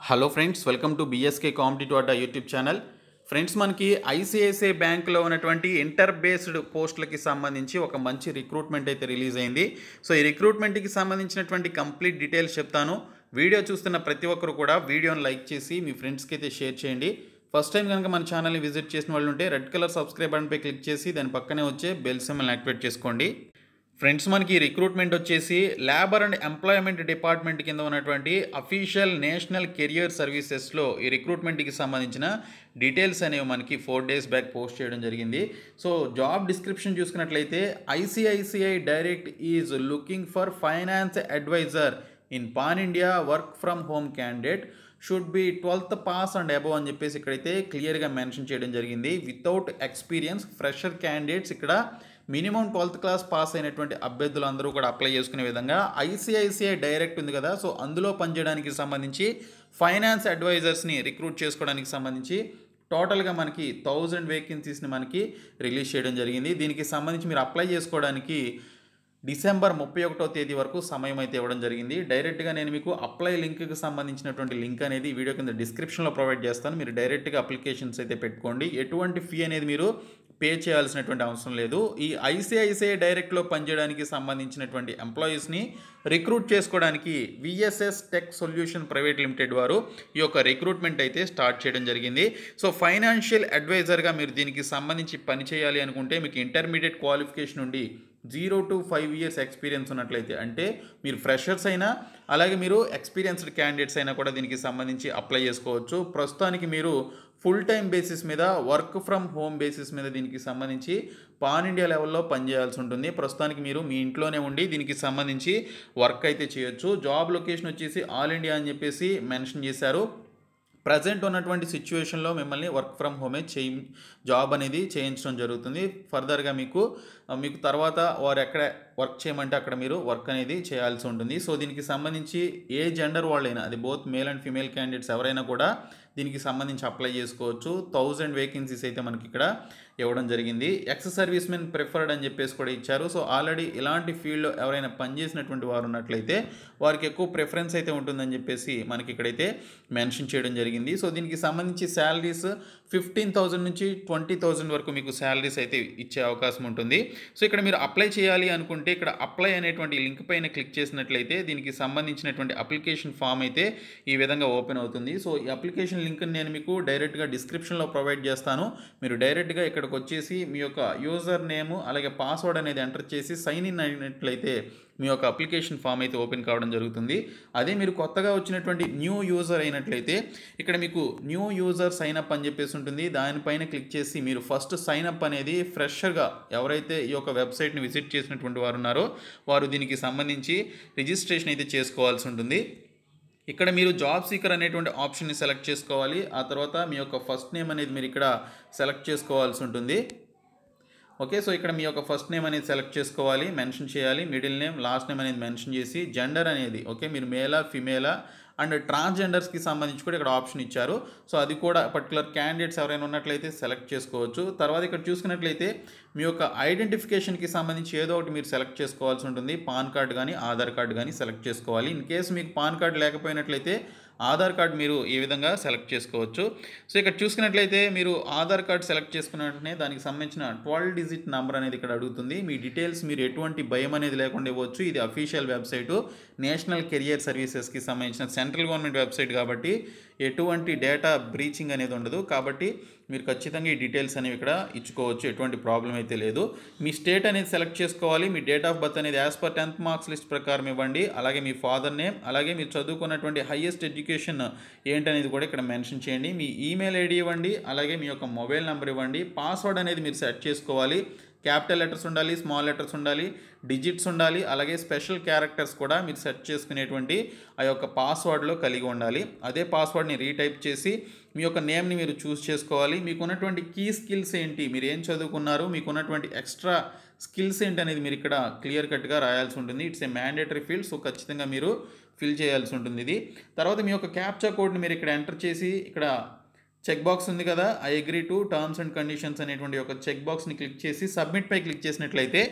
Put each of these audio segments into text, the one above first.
Hello friends welcome to BSK competitive Adda YouTube channel friends మనకి ICICI బ్యాంక్లో ఉన్నటువంటి inter based పోస్టులకి సంబంధించి ఒక మంచి రిక్రూట్మెంట్ అయితే రిలీజ్ అయింది. సో ఈ రిక్రూట్మెంట్కి సంబంధించినటువంటి కంప్లీట్ డీటెయిల్స్ చెప్తాను. వీడియో చూస్తున్న ప్రతి ఒక్కరు కూడా వీడియోని లైక్ చేసి మీ ఫ్రెండ్స్కి అయితే షేర్ చేయండి. ఫస్ట్ టైం కనుక మన ఛానల్ని విజిట్ చేసిన వాళ్ళు ఉంటే రెడ్ కలర్ సబ్స్క్రైబ్ బటన్పై క్లిక్ చేసి దాని పక్కనే వచ్చే బెల్ సిమ్మల్ని యాక్టివేట్ చేసుకోండి. ఫ్రెండ్స్ మనకి రిక్రూట్మెంట్ వచ్చేసి లేబర్ అండ్ ఎంప్లాయ్మెంట్ డిపార్ట్మెంట్ కింద ఉన్నటువంటి అఫీషియల్ నేషనల్ కెరియర్ సర్వీసెస్లో ఈ రిక్రూట్మెంట్కి సంబంధించిన డీటెయిల్స్ అనేవి మనకి ఫోర్ డేస్ బ్యాక్ పోస్ట్ చేయడం జరిగింది. సో జాబ్ డిస్క్రిప్షన్ చూసుకున్నట్లయితే ICICI direct is looking for finance advisor in PAN India work from home candidate should be twelfth pass and above అని చెప్పేసి ఇక్కడైతే క్లియర్గా మెన్షన్ చేయడం జరిగింది. వితౌట్ ఎక్స్పీరియన్స్ ఫ్రెషర్ క్యాండిడేట్స్ ఇక్కడ మినిమం ట్వెల్త్ క్లాస్ పాస్ అయినటువంటి అభ్యర్థులు అందరూ కూడా అప్లై చేసుకునే విధంగా ఐసిఐసిఐ డైరెక్ట్ ఉంది కదా సో అందులో పనిచేయడానికి సంబంధించి ఫైనాన్స్ అడ్వైజర్స్ని రిక్రూట్ చేసుకోవడానికి సంబంధించి టోటల్గా మనకి థౌజండ్ వేకెన్సీస్ని మనకి రిలీజ్ చేయడం జరిగింది. దీనికి సంబంధించి మీరు అప్లై చేసుకోవడానికి డిసెంబర్ ముప్పై ఒకటో తేదీ వరకు సమయం అయితే ఇవ్వడం జరిగింది. డైరెక్ట్గా నేను మీకు అప్లై లింక్కి సంబంధించినటువంటి లింక్ అనేది వీడియో కింద డిస్క్రిప్షన్లో ప్రొవైడ్ చేస్తాను. మీరు డైరెక్ట్గా అప్లికేషన్స్ అయితే పెట్టుకోండి. ఎటువంటి ఫీ అనేది మీరు పే చేయాల్సినటువంటి అవసరం లేదు. ఈ ఐసిఐసిఐ డైరెక్ట్లో పనిచేయడానికి సంబంధించినటువంటి ఎంప్లాయీస్ని రిక్రూట్ చేసుకోవడానికి VSS tech solution private limited వారు ఈ యొక్క రిక్రూట్మెంట్ అయితే స్టార్ట్ చేయడం జరిగింది. సో ఫైనాన్షియల్ అడ్వైజర్గా మీరు దీనికి సంబంధించి పని చేయాలి అనుకుంటే మీకు ఇంటర్మీడియట్ క్వాలిఫికేషన్ నుండి zero to five years experience ఉన్నట్లయితే అంటే మీరు ఫ్రెషర్స్ అయినా అలాగే మీరు ఎక్స్పీరియన్స్డ్ క్యాండిడేట్స్ అయినా కూడా దీనికి సంబంధించి అప్లై చేసుకోవచ్చు. ప్రస్తుతానికి మీరు ఫుల్ టైం బేసిస్ మీద వర్క్ ఫ్రమ్ హోమ్ బేసిస్ మీద దీనికి సంబంధించి పాన్ ఇండియా లెవెల్లో పనిచేయాల్సి ఉంటుంది. ప్రస్తుతానికి మీరు మీ ఇంట్లోనే ఉండి దీనికి సంబంధించి వర్క్ అయితే చేయొచ్చు. జాబ్ లొకేషన్ వచ్చేసి ఆల్ ఇండియా అని చెప్పేసి మెన్షన్ చేశారు. ప్రజెంట్ ఉన్నటువంటి సిచ్యువేషన్లో మిమ్మల్ని వర్క్ ఫ్రమ్ హోమే చేయి జాబ్ అనేది చేయించడం జరుగుతుంది. ఫర్దర్గా మీకు మీకు తర్వాత వారు ఎక్కడ వర్క్ చేయమంటే అక్కడ మీరు వర్క్ అనేది చేయాల్సి ఉంటుంది. సో దీనికి సంబంధించి ఏ జెండర్ వాళ్ళైనా అది both male and female candidates ఎవరైనా కూడా దీనికి సంబంధించి అప్లై చేసుకోవచ్చు. థౌజండ్ వేకెన్సీస్ అయితే మనకి ఇక్కడ ఇవ్వడం జరిగింది. ఎక్స్ సర్వీస్ మెన్ ప్రిఫర్డ్ అని చెప్పేసి కూడా ఇచ్చారు. సో ఆల్రెడీ ఇలాంటి ఫీల్డ్లో ఎవరైనా పనిచేసినటువంటి వారు ఉన్నట్లయితే వారికి ఎక్కువ ప్రిఫరెన్స్ అయితే ఉంటుందని చెప్పేసి మనకి ఇక్కడైతే మెన్షన్ చేయడం జరిగింది. సో దీనికి సంబంధించి శాలరీస్ ఫిఫ్టీన్ థౌజండ్ నుంచి ట్వంటీ థౌజండ్ వరకు మీకు శాలరీస్ అయితే ఇచ్చే అవకాశం ఉంటుంది. సో ఇక్కడ మీరు అప్లై చేయాలి అనుకుంటే ఇక్కడ అప్లై అనేటువంటి లింక్ పైన క్లిక్ చేసినట్లయితే దీనికి సంబంధించినటువంటి అప్లికేషన్ ఫామ్ అయితే ఈ విధంగా ఓపెన్ అవుతుంది. సో ఈ అప్లికేషన్ లింక్ నేను మీకు డైరెక్ట్గా డిస్క్రిప్షన్లో ప్రొవైడ్ చేస్తాను. మీరు డైరెక్ట్గా ఇక్కడికి వచ్చేసి మీ యొక్క యూజర్ నేమ్ అలాగే పాస్వర్డ్ అనేది ఎంటర్ చేసి సైన్ ఇన్ అయినట్లయితే మీ యొక్క అప్లికేషన్ ఫామ్ అయితే ఓపెన్ కావడం జరుగుతుంది. అదే మీరు కొత్తగా వచ్చినటువంటి న్యూ యూజర్ అయినట్లయితే ఇక్కడ మీకు న్యూ యూజర్ సైన్ అప్ అని చెప్పేసి ఉంటుంది. దానిపైన క్లిక్ చేసి మీరు ఫస్ట్ సైన్ అప్ అనేది ఫ్రెషర్గా ఎవరైతే ఈ యొక్క వెబ్సైట్ని విజిట్ చేసినటువంటి వారు ఉన్నారో వారు దీనికి సంబంధించి రిజిస్ట్రేషన్ అయితే చేసుకోవాల్సి ఉంటుంది. ఇక్కడ మీరు జాబ్ సీకర్ అనేటువంటి ఆప్షన్ని సెలెక్ట్ చేసుకోవాలి. ఆ తర్వాత మీ యొక్క ఫస్ట్ నేమ్ అనేది మీరు ఇక్కడ సెలెక్ట్ చేసుకోవాల్సి ఉంటుంది. ఓకే సో ఇక్కడ మీ యొక్క ఫస్ట్ నేమ్ అనేది సెలెక్ట్ చేసుకోవాలి మెన్షన్ చేయాలి మిడిల్ నేమ్ లాస్ట్ నేమ్ అనేది మెన్షన్ చేసి జెండర్ అనేది ఓకే మీరు మేలా ఫిమేలా అండ్ ట్రాన్స్జెండర్స్కి సంబంధించి కూడా ఇక్కడ ఆప్షన్ ఇచ్చారు. సో అది కూడా పర్టికులర్ క్యాండిడేట్స్ ఎవరైనా ఉన్నట్లయితే సెలెక్ట్ చేసుకోవచ్చు. తర్వాత ఇక్కడ చూసుకున్నట్లయితే మీ యొక్క ఐడెంటిఫికేషన్కి సంబంధించి ఏదో ఒకటి మీరు సెలెక్ట్ చేసుకోవాల్సి ఉంటుంది. పాన్ కార్డ్ కానీ ఆధార్ కార్డ్ కానీ సెలెక్ట్ చేసుకోవాలి. ఇన్ కేసు మీకు పాన్ కార్డ్ లేకపోయినట్లయితే ఆధార్ కార్డ్ మీరు ఈ విధంగా సెలెక్ట్ చేసుకోవచ్చు. సో ఇక్కడ చూసుకున్నట్లయితే మీరు ఆధార్ కార్డ్ సెలెక్ట్ చేసుకున్న వెంటనే దానికి సంబంధించిన ట్వెల్వ్ డిజిట్ నెంబర్ అనేది ఇక్కడ అడుగుతుంది. మీ డీటెయిల్స్ మీరు ఎటువంటి భయం అనేది లేకుండా ఇవ్వచ్చు. ఇది అఫీషియల్ వెబ్సైటు. నేషనల్ కెరియర్ సర్వీసెస్కి సంబంధించిన సెంట్రల్ గవర్నమెంట్ వెబ్సైట్ కాబట్టి ఎటువంటి డేటా బ్రీచింగ్ అనేది ఉండదు. కాబట్టి మీరు ఖచ్చితంగా ఈ డీటెయిల్స్ అనేవి ఇక్కడ ఇచ్చుకోవచ్చు. ఎటువంటి ప్రాబ్లం అయితే లేదు. మీ స్టేట్ అనేది సెలెక్ట్ చేసుకోవాలి. మీ డేట్ ఆఫ్ బర్త్ అనేది as per tenth marks list ప్రకారం ఇవ్వండి. అలాగే మీ ఫాదర్ నేమ్ అలాగే మీరు చదువుకున్నటువంటి హయ్యెస్ట్ ఎడ్యుకేషన్ ఏంటనేది కూడా ఇక్కడ మెన్షన్ చేయండి. మీ ఈమెయిల్ ఐడి ఇవ్వండి అలాగే మీ యొక్క మొబైల్ నెంబర్ ఇవ్వండి. పాస్వర్డ్ అనేది మీరు సెట్ చేసుకోవాలి. క్యాపిటల్ లెటర్స్ ఉండాలి స్మాల్ లెటర్స్ ఉండాలి డిజిట్స్ ఉండాలి అలాగే స్పెషల్ క్యారెక్టర్స్ కూడా మీరు సెట్ చేసుకునేటువంటి ఆ యొక్క పాస్వర్డ్లో కలిగి ఉండాలి. అదే పాస్వర్డ్ని రీటైప్ చేసి మీ యొక్క నేమ్ని మీరు చూస్ చేసుకోవాలి. మీకు ఉన్నటువంటి కీ స్కిల్స్ ఏంటి? మీరు ఏం చదువుకున్నారు? మీకు ఉన్నటువంటి ఎక్స్ట్రా స్కిల్స్ ఏంటి అనేది మీరు ఇక్కడ క్లియర్ కట్గా రాయాల్సి ఉంటుంది. It's a mandatory field so ఖచ్చితంగా మీరు ఫిల్ చేయాల్సి ఉంటుంది ఇది. తర్వాత మీ యొక్క క్యాప్చా కోడ్ని మీరు ఇక్కడ ఎంటర్ చేసి ఇక్కడ చెక్ బాక్స్ ఉంది కదా I agree to terms and conditions అనేటువంటి ఒక చెక్ బాక్స్ని క్లిక్ చేసి సబ్మిట్ పై క్లిక్ చేసినట్లయితే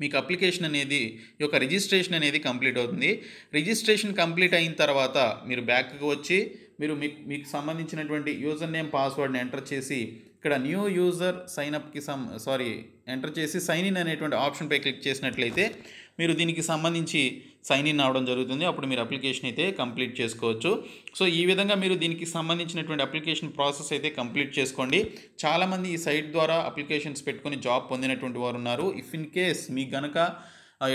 మీకు అప్లికేషన్ అనేది ఈ యొక్క రిజిస్ట్రేషన్ అనేది కంప్లీట్ అవుతుంది. రిజిస్ట్రేషన్ కంప్లీట్ అయిన తర్వాత మీరు బ్యాక్కి వచ్చి మీరు మీకు మీకు సంబంధించినటువంటి యూజర్ నేమ్ పాస్వర్డ్ని ఎంటర్ చేసి ఇక్కడ న్యూ యూజర్ సైన్అప్కి సం సారీ ఎంటర్ చేసి సైన్ ఇన్ అనేటువంటి ఆప్షన్పై క్లిక్ చేసినట్లయితే మీరు దీనికి సంబంధించి సైన్ ఇన్ అవడం జరుగుతుంది. అప్పుడు మీరు అప్లికేషన్ అయితే కంప్లీట్ చేసుకోవచ్చు. సో ఈ విధంగా మీరు దీనికి సంబంధించినటువంటి అప్లికేషన్ ప్రాసెస్ అయితే కంప్లీట్ చేసుకోండి. చాలామంది ఈ సైట్ ద్వారా అప్లికేషన్స్ పెట్టుకొని జాబ్ పొందినటువంటి వారు ఉన్నారు. ఇఫ్ ఇన్ కేస్ మీకు గనక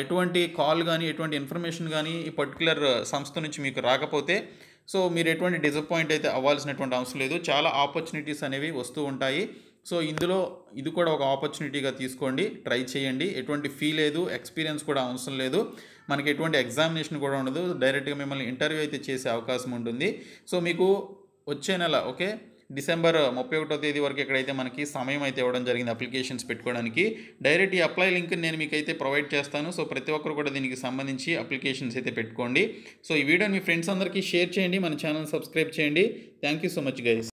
ఎటువంటి కాల్ కానీ ఎటువంటి ఇన్ఫర్మేషన్ కానీ ఈ పర్టికులర్ సంస్థ నుంచి మీకు రాకపోతే సో మీరు ఎటువంటి డిసప్పాయింట్ అయితే అవ్వాల్సినటువంటి అవసరం లేదు. చాలా ఆపర్చునిటీస్ అనేవి వస్తూ ఉంటాయి. సో ఇందులో ఇది కూడా ఒక ఆపర్చునిటీగా తీసుకోండి. ట్రై చేయండి. ఎటువంటి ఫీ లేదు. ఎక్స్పీరియన్స్ కూడా అవసరం లేదు. మనకి ఎటువంటి ఎగ్జామినేషన్ కూడా ఉండదు. డైరెక్ట్గా మిమ్మల్ని ఇంటర్వ్యూ అయితే చేసే అవకాశం ఉంటుంది. సో మీకు వచ్చే నెల ఓకే డిసెంబర్ ముప్పై ఒకటో తేదీ వరకు ఎక్కడైతే మనకి సమయం అయితే ఇవ్వడం జరిగింది అప్లికేషన్స్ పెట్టుకోవడానికి డైరెక్ట్ ఈ అప్లై లింక్ నేను మీకు అయితే ప్రొవైడ్ చేస్తాను. సో ప్రతి ఒక్కరు కూడా దీనికి సంబంధించి అప్లికేషన్స్ అయితే పెట్టుకోండి. సో ఈ వీడియో మీ ఫ్రెండ్స్ అందరికీ షేర్ చేయండి మన ఛానల్ సబ్స్క్రైబ్ చేయండి. Thank you so much guys